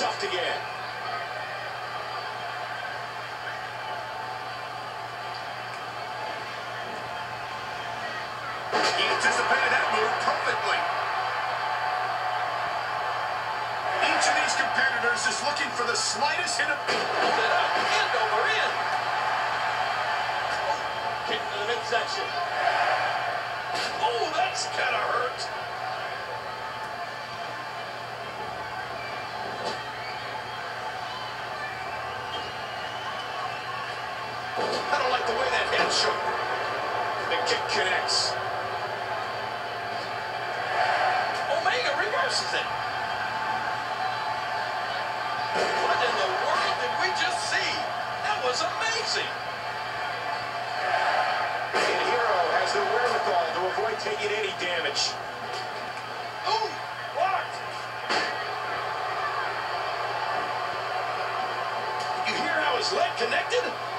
stuffed again. He anticipated that move perfectly. Each of these competitors is looking for the slightest hint of... Hold over end. Oh, kick to the midsection. Oh, that's kind of hurt. Kick connects. Omega reverses it. What in the world did we just see? That was amazing. And Hero has the wherewithal to avoid taking any damage. Ooh, blocked. You hear how his leg connected?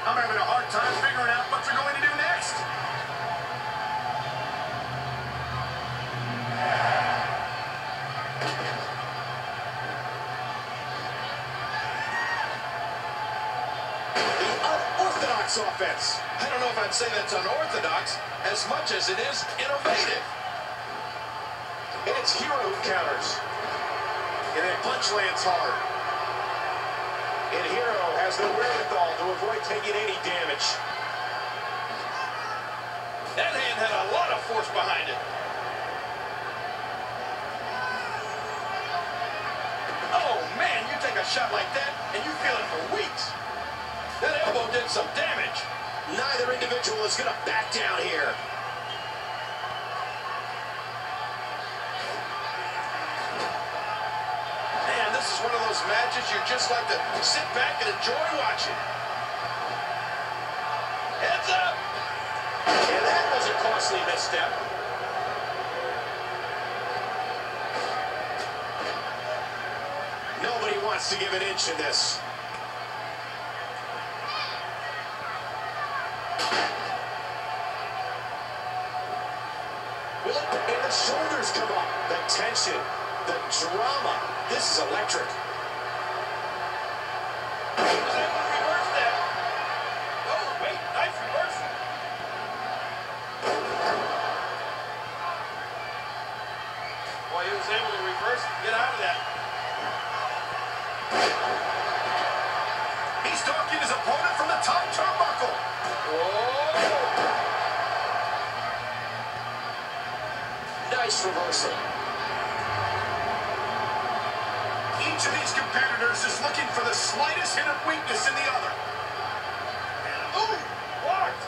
I'm having a hard time figuring out what they're going to do next. The unorthodox offense. I don't know if I'd say that's unorthodox as much as it is innovative. And it's Hero counters. And that punch lands hard. And Hero has the wherewithal to avoid taking any damage. That hand had a lot of force behind it. Oh, man, you take a shot like that, and you feel it for weeks. That elbow did some damage. Neither individual is going to back down here. Matches you just like to sit back and enjoy watching. Heads up! And that was a costly misstep. Nobody wants to give an inch in this. And the shoulders come up. The tension, the drama. This is electric. He was able to reverse that. Oh, wait, nice reversal. Boy, he was able to reverse and get out of that. He's stalking his opponent from the top turnbuckle. Whoa! Nice reversal. Each of these competitors is looking for the slightest hint of weakness in the other. Ooh, blocked.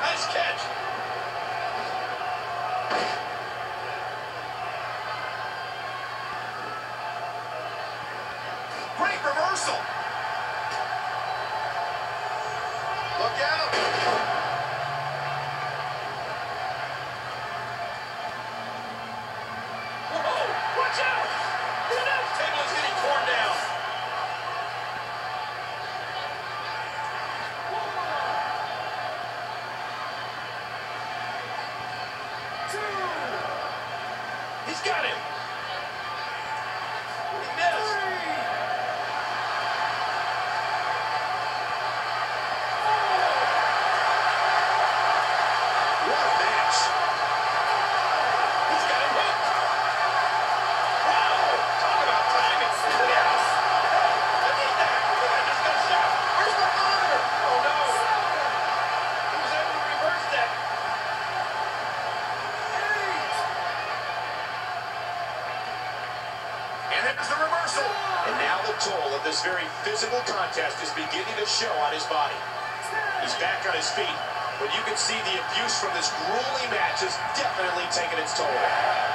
Nice catch. Great reversal. Look out. Whoa, watch out. The announce table is getting torn down. He's got him. He missed. What a match. He's got him hooked. Wow, talk about timing. Yes. I need that. I just got shot. Where's my monitor? Oh, no. He was able to reverse that. And And now the toll of this very physical contest is beginning to show on his body. He's back on his feet, but you can see the abuse from this grueling match has definitely taken its toll.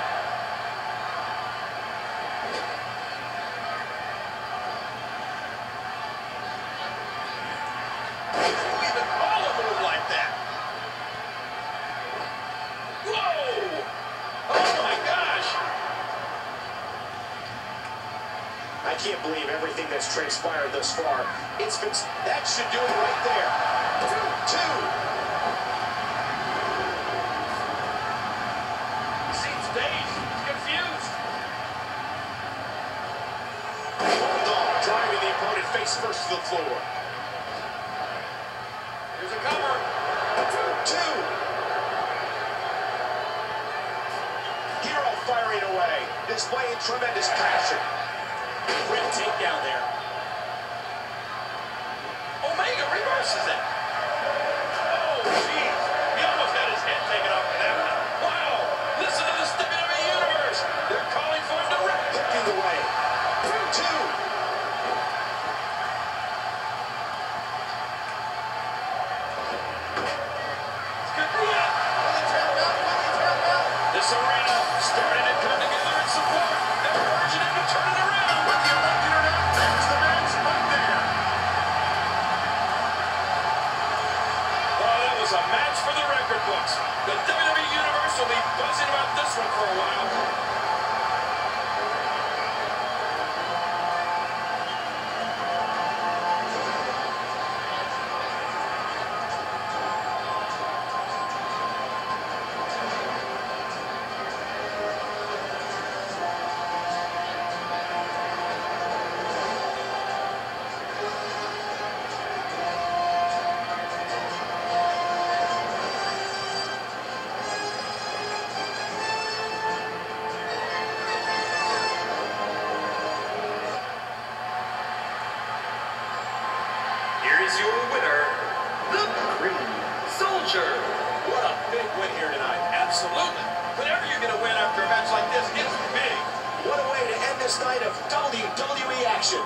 transpired thus far. It's been, that should do it right there. Two, two. Absolutely. Whenever you're going to win after a match like this, it's big. What a way to end this night of WWE action.